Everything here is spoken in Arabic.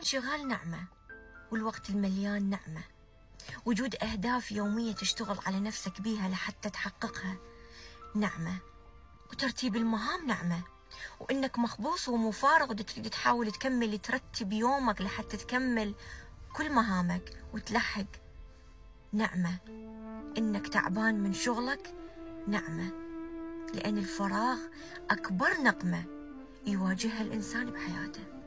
الانشغال نعمة والوقت المليان نعمة. وجود أهداف يومية تشتغل على نفسك بيها لحتى تحققها. نعمة وترتيب المهام نعمة. وإنك مخبوص ومفارغ وتريد تحاول تكمل ترتب يومك لحتى تكمل كل مهامك وتلحق. نعمة إنك تعبان من شغلك. نعمة لأن الفراغ أكبر نقمة يواجهها الإنسان بحياته.